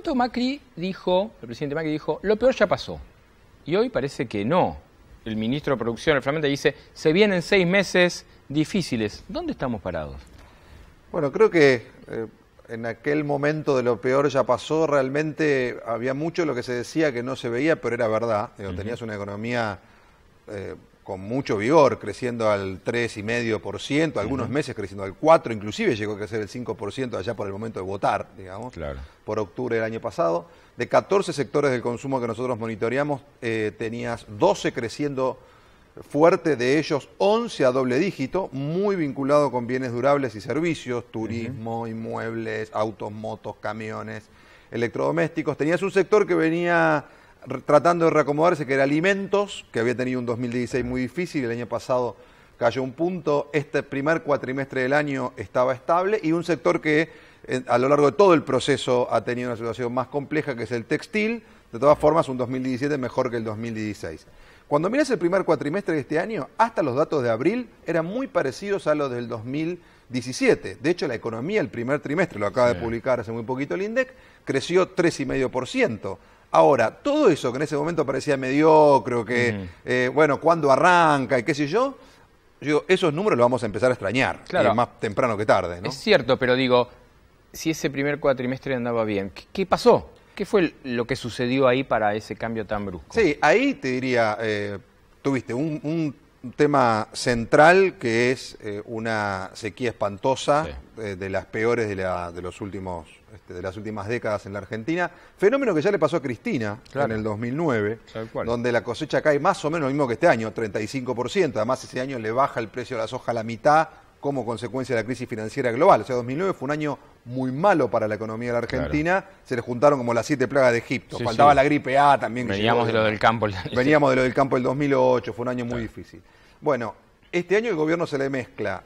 momento Macri dijo, el presidente Macri dijo, lo peor ya pasó. Y hoy parece que no. El ministro de Producción, el Flamante, dice, se vienen seis meses difíciles. ¿Dónde estamos parados? Bueno, creo que eh, en aquel momento de lo peor ya pasó, realmente había mucho de lo que se decía que no se veía, pero era verdad. Tenías una economía eh, con mucho vigor, creciendo al 3,5%, algunos meses creciendo al 4%, inclusive llegó a crecer el 5% allá por el momento de votar, digamos, por octubre del año pasado. De 14 sectores del consumo que nosotros monitoreamos, eh, tenías 12 creciendo fuerte, de ellos 11 a doble dígito, muy vinculado con bienes durables y servicios, turismo, inmuebles, autos, motos, camiones, electrodomésticos. Tenías un sector que venía tratando de reacomodarse, que era alimentos, que había tenido un 2016 muy difícil, el año pasado cayó un punto, este primer cuatrimestre del año estaba estable, y un sector que a lo largo de todo el proceso ha tenido una situación más compleja, que es el textil, de todas formas un 2017 mejor que el 2016. Cuando miras el primer cuatrimestre de este año, hasta los datos de abril eran muy parecidos a los del 2017. De hecho, la economía el primer trimestre, lo acaba de publicar hace muy poquito el INDEC, creció 3,5%. Ahora, todo eso que en ese momento parecía mediocre, que, eh, bueno, ¿cuándo arranca y qué sé yo? Yo esos números los vamos a empezar a extrañar, claro. más temprano que tarde, ¿no? Es cierto, pero digo, si ese primer cuatrimestre andaba bien, ¿qué, pasó? ¿Qué fue lo que sucedió ahí para ese cambio tan brusco? Sí, ahí te diría, eh, tuviste un, tema central que es eh, una sequía espantosa, de las peores de, la, de los últimos este, de las últimas décadas en la Argentina. Fenómeno que ya le pasó a Cristina en el 2009, donde la cosecha cae más o menos lo mismo que este año, 35%. Además, ese año le baja el precio de la soja a la mitad como consecuencia de la crisis financiera global. O sea, 2009 fue un año muy malo para la economía de la Argentina. Se le juntaron como las siete plagas de Egipto. Faltaba la gripe A también. Veníamos de lo del campo. Veníamos de lo del campo del 2008. Fue un año muy difícil. Bueno, este año el gobierno se le mezcla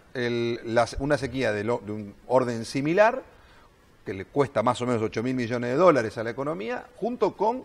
una sequía de, un orden similar que le cuesta más o menos 8 mil millones de dólares a la economía, junto con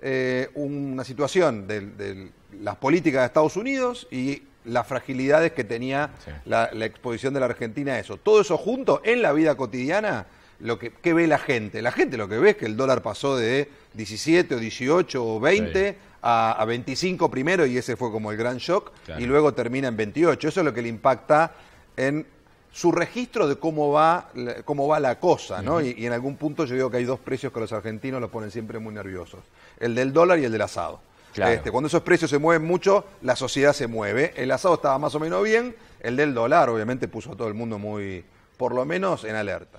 eh, una situación de, las políticas de Estados Unidos y las fragilidades que tenía la, exposición de la Argentina a eso. Todo eso junto en la vida cotidiana, lo que ¿qué ve la gente. La gente lo que ve es que el dólar pasó de 17 o 18 o 20 a, 25 primero y ese fue como el gran shock y luego termina en 28. Eso es lo que le impacta en su registro de cómo va, cómo va la cosa, ¿no? y, en algún punto yo digo que hay dos precios que los argentinos los ponen siempre muy nerviosos, el del dólar y el del asado. Este, cuando esos precios se mueven mucho, la sociedad se mueve. El asado estaba más o menos bien, el del dólar obviamente puso a todo el mundo muy, por lo menos, en alerta.